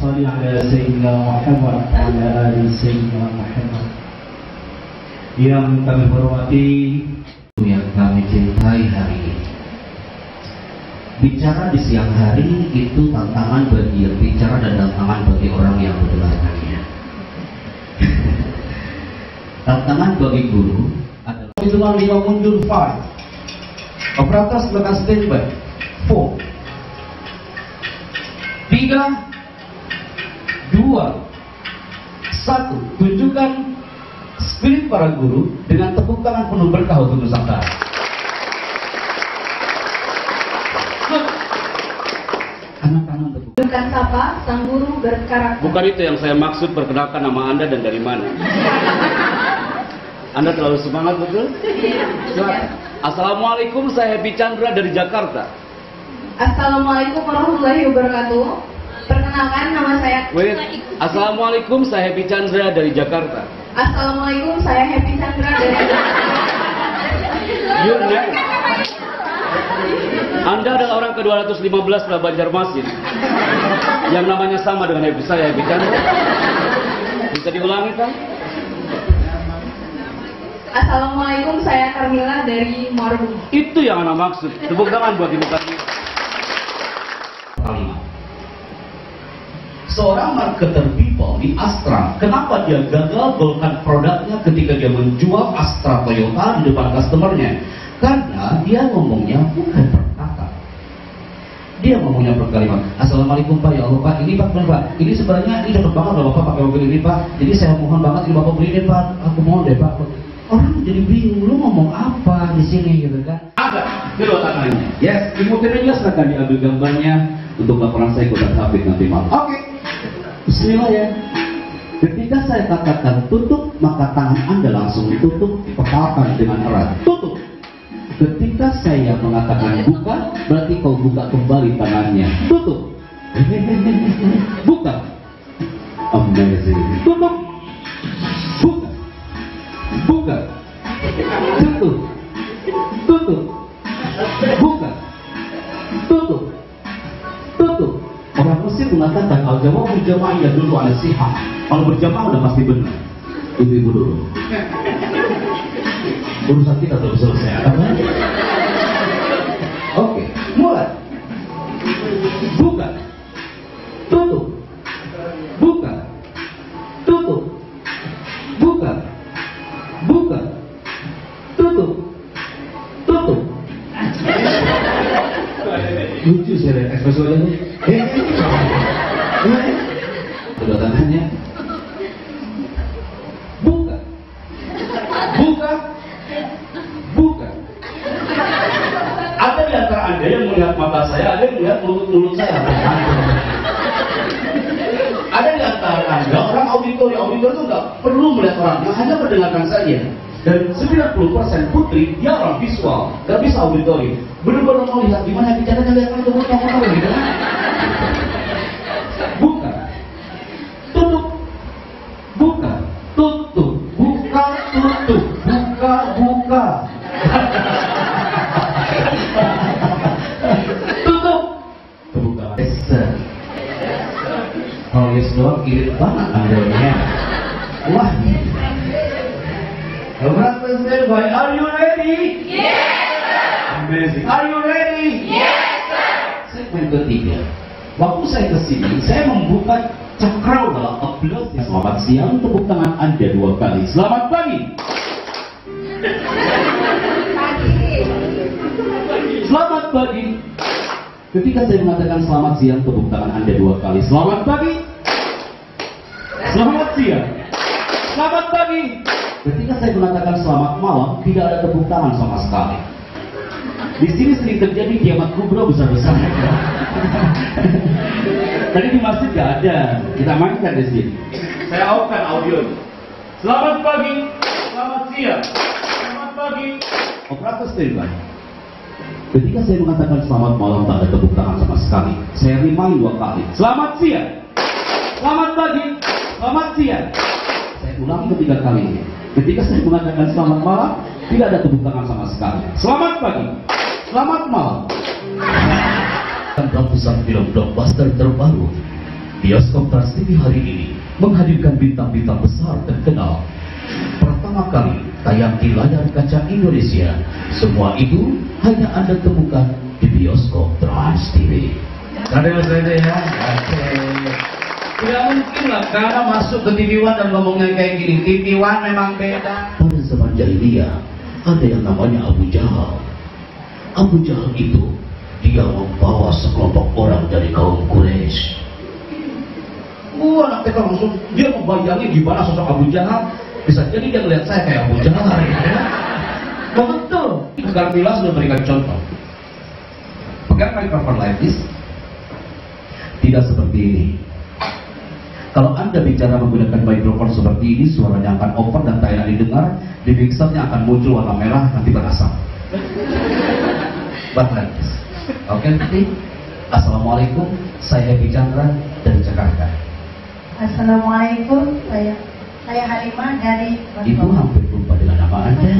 صل على سيدنا Muhammad وعلى آل سيدنا Muhammad yang kami hormati yang kami cintai hari ini. Bicara di siang hari itu tantangan bagi yang bicara dan tantangan bagi orang yang mendengarkannya. tantangan bagi guru adalah Itulah lima mundur 5 Operator silakan standby 4 Tiga Dua Satu Tunjukkan spirit para guru dengan tepuk tangan penuh berkah untuk Nusantara. Anak-anak tepuk. Bukan sapa, sang guru berkarakter. Bukan itu yang saya maksud perkenalkan nama Anda dan dari mana. Anda terlalu semangat betul? Silakan. Assalamualaikum, saya Happy Chandra dari Jakarta. Assalamualaikum warahmatullahi wabarakatuh. Perkenalkan nama saya. Wait. Assalamualaikum, saya Happy Chandra dari Jakarta. Assalamualaikum, saya Happy Chandra dari. Your name? Anda adalah orang ke-215 pada Banjarmasin yang namanya sama dengan Happy saya, Happy Chandra. Bisa diulangi kan? Assalamualaikum, saya Carmila dari Muarbung. Itu yang Anda maksud. Tepuk tangan buat Ibu Karmila. Seorang marketer people di Astra, kenapa dia gagal golkan produknya ketika dia menjual Astra Toyota di depan customernya? Karena dia ngomongnya bukan perkata. Dia ngomongnya berkalimat. Assalamualaikum Pak, ya Allah Pak, ini Pak, benar, Pak. Ini sebenarnya ini cocok banget loh Bapak pakai mobil ini Pak. Jadi saya mohon banget ini Bapak beli ini Pak. Aku mohon deh Pak. Orang jadi bingung, lu ngomong apa di sini gitu kan? Ada kedua tangannya. Yes, kemudian silakan diambil gambarnya untuk laporan saya kepada Habib nanti malam. Oke. Bismillah ya. Ketika saya katakan tutup, maka tangan Anda langsung ditutup, dipepalkan dengan erat. Tutup. Ketika saya mengatakan buka, berarti kau buka kembali tangannya. Tutup. Buka. Amazing. Tutup. Buka. Buka. Tutup. Mengatakan al jawab berjamaah ya dulu ala sihah. Kalau berjamaah udah pasti benar. Ibu-ibu dulu. Urusan kita belum selesai. Oke, mulai. Buka. Tutup. Buka. Tutup. Buka. Buka. Tutup. Tutup. Lucu sih lihat ekspresi wajahnya. Eh, eh. Kedua tangannya. Buka. Buka. Buka. Ada di antara Anda yang melihat mata saya, ada yang melihat mulut-mulut saya. Antara Anda, orang auditori, auditor itu nggak perlu melihat orangnya, hanya mendengarkan saja. Dan 90% putri, dia orang visual, nggak bisa auditori. Benar-benar mau lihat gimana bicaranya, lihat kan tuh apa gitu. Buka. Tutup. Buka. Tutup. Buka, tutup. Buka, buka. Kalau yes doang irit banget anggotanya. Wah. Berapa standby? Are you ready? Yes, sir. Amazing. Are you ready? Yes, sir. Segmen ketiga. Waktu saya ke sini, saya membuka cakrawala upload. Selamat siang, tepuk tangan Anda dua kali. Selamat pagi. Selamat pagi. Ketika saya mengatakan selamat siang, tepuk tangan Anda dua kali. Selamat pagi. Selamat siang. Selamat pagi. Ketika saya mengatakan selamat malam, tidak ada tepuk tangan sama sekali. Di sini sering terjadi kiamat kubra besar-besar. Tadi di masjid gak ada. Kita mainkan di sini. Saya off-kan audio. Selamat pagi. Selamat siang. Selamat pagi. Operator standby. Ketika saya mengatakan selamat malam tak ada tepuk tangan sama sekali. Saya remind dua kali. Selamat siang. Selamat pagi. Selamat siang. Saya ulangi ketiga kali. Ketika saya mengatakan selamat malam, tidak ada tepuk tangan sama sekali. Selamat pagi. Selamat malam. Dan ratusan film blockbuster terbaru Bioskop Trans TV hari ini menghadirkan bintang-bintang besar terkenal. Pertama kali tayang di layar kaca Indonesia. Semua itu hanya Anda temukan di bioskop Trans TV. Ada ya? Oke. Tidak mungkin lah karena masuk ke TV One dan ngomongnya kayak gini. TV One memang beda. Pada zaman jahiliyah ada yang namanya Abu Jahal. Abu Jahal itu dia membawa sekelompok orang dari kaum Quraisy. Gua anak TK langsung dia membayangin gimana sosok Abu Jahal. Bisa jadi dia melihat saya kayak Abu Jahal. Ya. Oh, betul. Garmila sudah memberikan contoh. Pegang mikrofon like this. Tidak seperti ini. Kalau Anda bicara menggunakan mikrofon seperti ini, suaranya akan over dan tak enak didengar, di mixernya akan muncul warna merah, nanti berasap. This. Oke, nanti. Assalamualaikum, saya Happy Chandra dari Jakarta. Assalamualaikum, saya saya Halimah dari Ibu hampir lupa dengan nama Anda.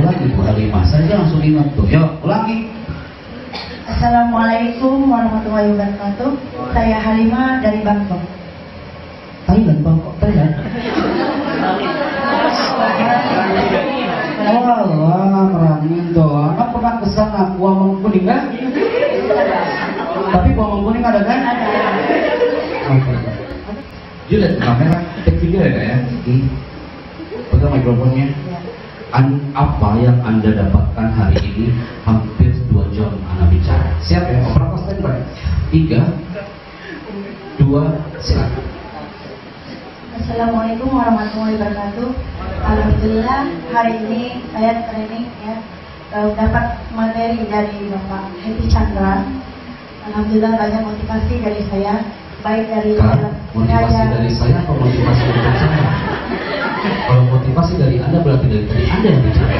Ulangi Ibu Halimah, saya langsung ingat tuh. Yuk, ulangi. Assalamualaikum warahmatullahi wabarakatuh. Saya Halimah dari Bangkok. Oh Allah, merangin tuh. Anak pernah ke sana, Kuamang Kuning kan? Tapi ada kan? Dia ke kamera, video ya ya? Pegang mikrofonnya. An apa yang anda dapatkan hari ini hampir dua jam anda bicara. Siap ya? Operator standby. Tiga, dua, silakan. Assalamualaikum warahmatullahi wabarakatuh. Alhamdulillah hari ini saya training ya eh, dapat materi dari Bapak Happy Chandra. Alhamdulillah banyak motivasi dari saya baik dari Kak, motivasi dari saya atau motivasi dari saya? Kalau motivasi dari Anda berarti dari tadi Anda yang bicara.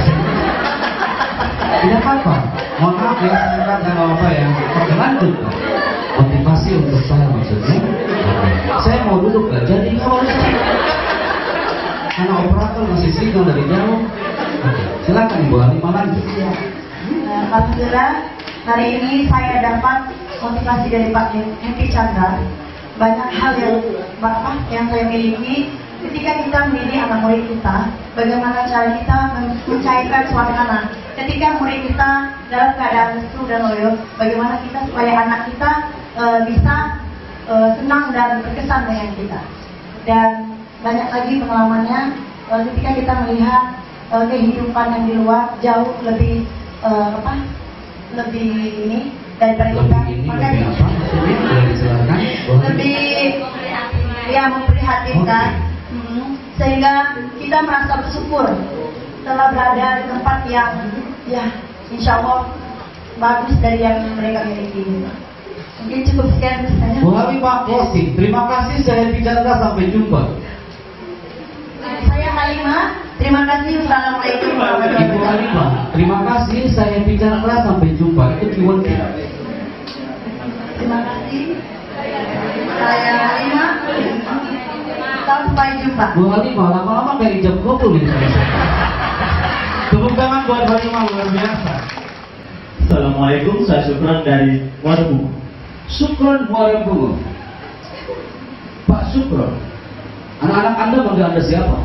Tidak apa-apa. Mohon maaf ya, saya nggak apa ya. Motivasi untuk saya maksudnya. Saya mau duduk nggak jadi kalau karena operator masih signal dari jauh. Silakan Ibu Halimah lanjut. Ya. Eh, Alhamdulillah hari ini saya dapat motivasi dari Pak Happy Chandra. Banyak hal yang Bapak yang saya miliki ketika kita mendidik anak murid kita, bagaimana cara kita men- mencairkan suasana. Ketika murid kita dalam keadaan lesu dan loyo, bagaimana kita supaya anak kita eh, bisa eh, senang dan berkesan dengan kita. Dan banyak lagi pengalamannya eh, ketika kita melihat eh, kehidupan yang di luar jauh lebih eh, apa lebih ini daripada kita. Lebih ini, Maka lebih apa? Lebih ya memprihatinkan. Mm, sehingga kita merasa bersyukur telah berada di tempat yang ya insya Allah bagus dari yang mereka miliki mungkin cukup sekian misalnya Bu Halimah closing. Terima kasih saya bicara sampai jumpa. saya Halimah terima kasih wassalamualaikum warahmatullahi Ibu wabarakatuh Halimah, terima kasih saya bicara sampai jumpa. Itu keyword terima kasih saya Halimah sampai jumpa Bu Halimah lama-lama kayak jam 20 nih. Tepuk tangan buat Halimah luar biasa. Assalamualaikum, saya Sukron dari Waduh. Sukron Bungo. Pak Sukron. Anak-anak Anda manggil Anda siapa?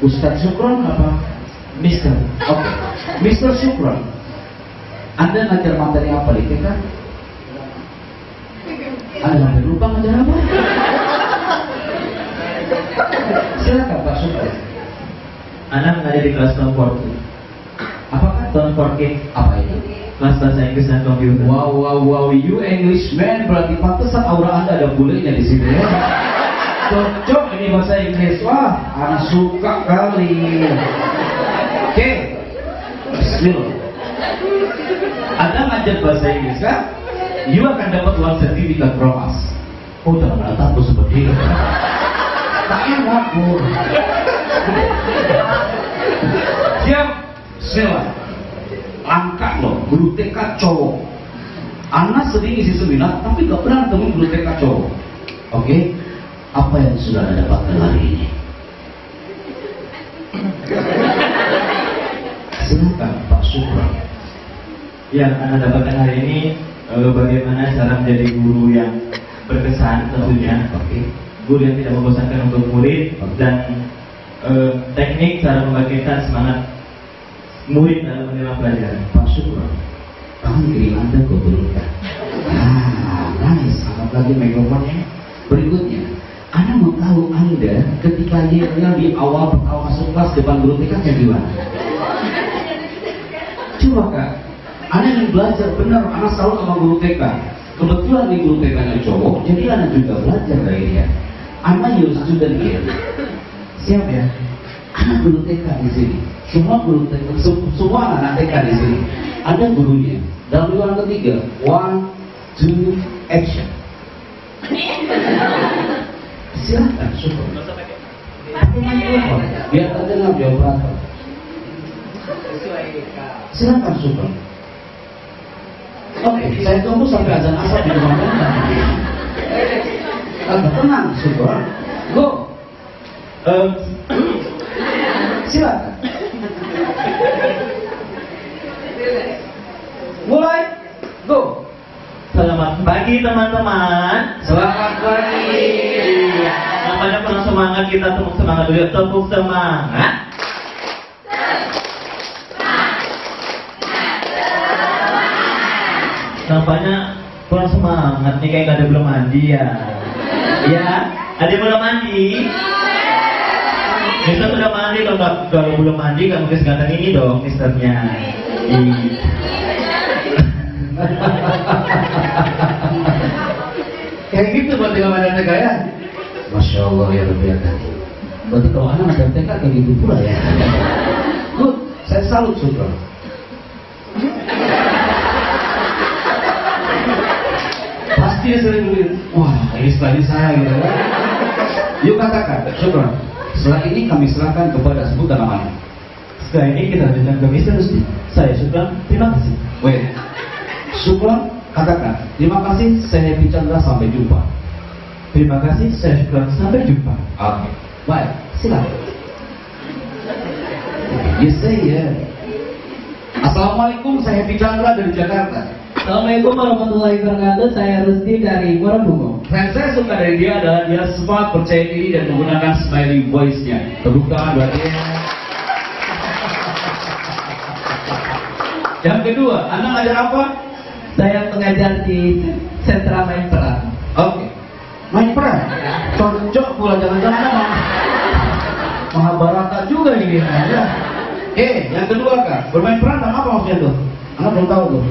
Ustadz Sukron apa? Mister. Oke. Mister Sukron. Anda ngajar materi apa di TK? Anda hampir lupa ngajar apa? Silakan Pak Sukron. Anak ada di kelas tahun 40. Apakah Tahun 40 apa itu? Kelas bahasa Inggris dan komputer. Wow, wow, wow, you Englishman berarti pantesan aura anda ada bulenya di sini ya. Cocok ini bahasa Inggris. Wah, anak suka kali. Oke, Bismillah. Anda ngajar bahasa Inggris kan? You akan dapat uang sertifikat promas. Oh, jangan menatapku seperti itu. Tak enak. Siap? Loh guru TK cowok anak sering isi seminar tapi gak pernah ketemu guru TK cowok oke apa yang sudah anda dapatkan hari ini silakan Pak Supra Yang Anda dapatkan hari ini eh, bagaimana cara menjadi guru yang berkesan tentunya. Oke. Guru yang tidak membosankan untuk murid dan eh, teknik cara membangkitkan semangat murid dalam menerima pelajaran. Pak Tangan kiri Anda turunkan. Nah, nice. Angkat lagi mikrofonnya. Berikutnya, Anda mau tahu Anda ketika yelnya di awal pertama masuk kelas depan guru TK kayak gimana? Coba kak, Anda yang belajar benar, Anda selalu sama guru TK. Kebetulan di guru TK-nya cowok, jadi Anda juga belajar dari dia. Anda your student here. Siap ya? Anak guru TK di sini. Semua guru TK, se- semua anak TK di sini. Ada gurunya. Dalam hitungan ketiga, one, two, action. Silakan, syukur. Biar terdengar jawab berapa. Silakan, syukur. Oke, saya tunggu sampai azan asar di rumah tenang, syukur. Go. Eh, Silakan. Mulai. Go. Selamat pagi teman-teman. Selamat pagi. Namanya penuh semangat kita tepuk semangat dulu. Tepuk semangat. Nampaknya kurang semangat nih kayak gak ada belum mandi ya. Ya, ada belum mandi? Mister sudah mandi kalau kalau belum mandi nggak mungkin seganteng ini dong misternya. Ih. Kayak gitu kalau ada TK ya? Masya Allah ya Rabbi ya. Berarti kalau anak ada TK kayak gitu pula ya. Good, saya salut suka. Pasti sering bilang, wah ini setelah saya gitu kan. Yuk katakan, syukur. Setelah ini kami serahkan kepada sebut namanya. Setelah ini kita lanjutkan ke Mister Rusdi. Saya suka terima kasih. Wait, syukur katakan. Terima kasih, saya Happy sampai jumpa. Terima kasih, saya syukur sampai jumpa. Oke, baik, silakan. You say ya. Assalamualaikum, saya Happy dari Jakarta. Assalamualaikum warahmatullahi wabarakatuh. Saya Rusdi dari Muarabungo. Dan saya suka dari dia adalah dia smart, percaya diri dan menggunakan smiley voice-nya. Tepuk tangan buat dia. Yang kedua, Anda ngajar apa? Saya mengajar di sentra main peran. Oke. Main peran? Cocok pula jangan-jangan Mahabharata juga ini ya. Eh, yang kedua kak, bermain peran sama apa maksudnya tuh? Anda belum tahu tuh.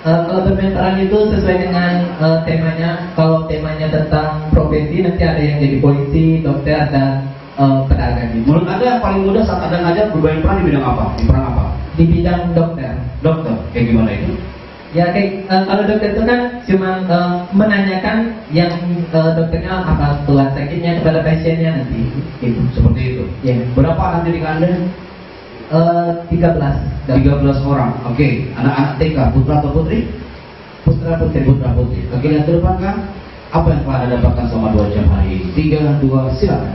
Eh, kalau bermain peran itu sesuai dengan eh, temanya. Kalau temanya tentang profesi nanti ada yang jadi polisi, dokter dan eh, pedagang gitu. Menurut Anda yang paling mudah saat Anda ngajar bermain peran di bidang apa? Di peran apa? Di bidang dokter. Dokter. Kayak gimana itu? Ya kayak eh, kalau dokter itu kan cuma eh, menanyakan yang eh, dokternya apa keluhan sakitnya kepada pasiennya nanti gitu. Seperti itu. Ya. Berapa anak didik Anda? Eh, 13 13 orang. Oke, anak-anak TK, putra atau putri? putra putri. Putra putri. Oke, lihat ke depan kan? Apa yang telah Anda dapatkan selama 2 jam hari ini? 3, 2, silakan.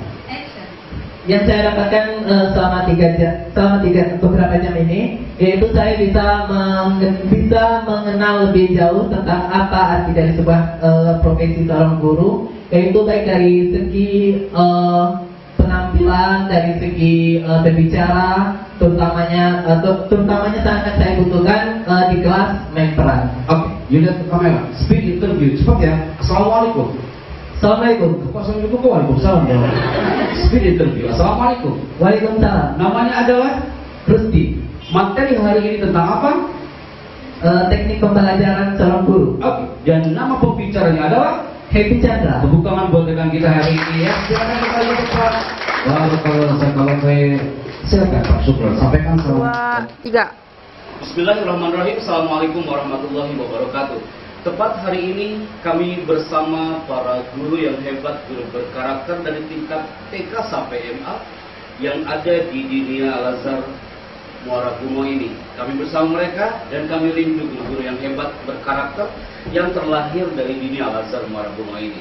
Yang saya dapatkan eh, selama tiga jam, selama tiga beberapa jam ini, yaitu saya bisa menge- bisa mengenal lebih jauh tentang apa arti dari sebuah eh, profesi seorang guru, yaitu baik dari segi eh, penampilan, dari segi eh, berbicara, terutamanya ter- terutamanya sangat saya butuhkan eh, di kelas main peran. Oke, you lihat ke kamera. Speed interview. Cepat ya. Assalamualaikum. Assalamualaikum. Assalamualaikum. Waalaikumsalam. Speed interview. Assalamualaikum. Waalaikumsalam. Namanya adalah Rusdi. materi hari ini tentang apa? Eh, teknik pembelajaran seorang guru. Oke. Dan nama pembicaranya adalah Happy Chandra. Tepuk tangan buat rekan kita hari ini ya. Silakan kita lihat cepat. Lalu kalau kalau saya silakan Pak Syukron sampaikan salam. Dua, tiga. Bismillahirrahmanirrahim. Assalamualaikum warahmatullahi wabarakatuh. Tepat hari ini kami bersama para guru yang hebat, guru berkarakter dari tingkat TK sampai MA yang ada di Dinia Al-Azhar Muara Bungo ini. Kami bersama mereka dan kami rindu guru-guru yang hebat berkarakter yang terlahir dari Dinia Al-Azhar Muara Bungo ini.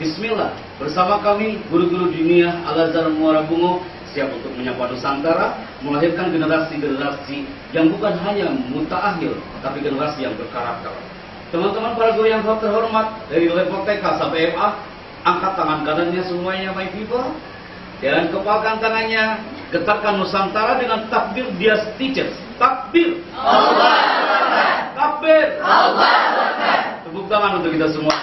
Bismillah, bersama kami guru-guru Dinia Al-Azhar Muara Bungo siap untuk menyapa Nusantara, melahirkan generasi-generasi yang bukan hanya mutaahil, tapi generasi yang berkarakter. Teman-teman para guru yang terhormat dari level TK sampai MA, angkat tangan kanannya semuanya my people. Dan kepalkan tangannya, getarkan Nusantara dengan takbir dia teachers. Takbir. Takbir. Tepuk tangan untuk kita semua.